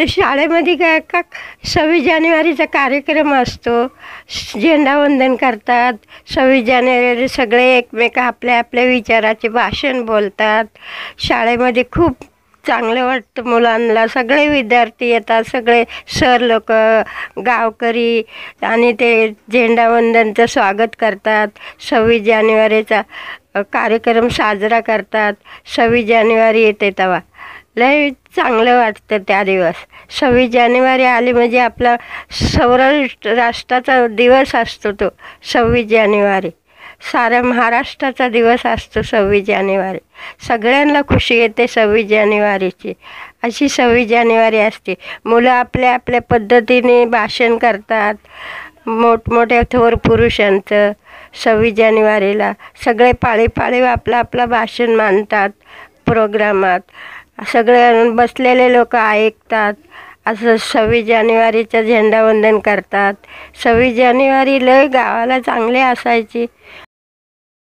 तर शाळेमध्ये काय का सव्वीस जानेवारीचा कार्यक्रम असतो. झेंडावंदन करतात. सव्वीस जानेवारी सगळे एकमेक आपल्या आपल्या विचाराचे भाषण बोलतात. शाळेमध्ये खूप चांगलं वाटतं मुलांना. सगळे विद्यार्थी येतात. सगळे सर लोक गावकरी आणि ते झेंडावंदनचं स्वागत करतात. सव्वीस जानेवारीचा कार्यक्रम साजरा करतात. सव्वीस जानेवारी येते तेव्हा लय चांगलं वाटतं त्या दिवस. सव्वीस जानेवारी आली म्हणजे आपला सौराष्ट्र राष्ट्राचा दिवस असतो तो सव्वीस जानेवारी. साऱ्या महाराष्ट्राचा दिवस असतो सव्वीस जानेवारी. सगळ्यांना खुशी येते सव्वीस जानेवारीची. अशी सव्वीस जानेवारी असते. मुलं आपल्या आपल्या पद्धतीने भाषण करतात. मोठमोठ्या थोर पुरुषांचं सव्वीस जानेवारीला सगळे पाळी पाळी आपलं आपलं भाषण मांडतात प्रोग्रामात. सगळे बसलेले लोक ऐकतात. असं सव्वीस जानेवारीचं झेंडावंदन करतात. सव्वीस जानेवारी लय गावाला चांगले असायची.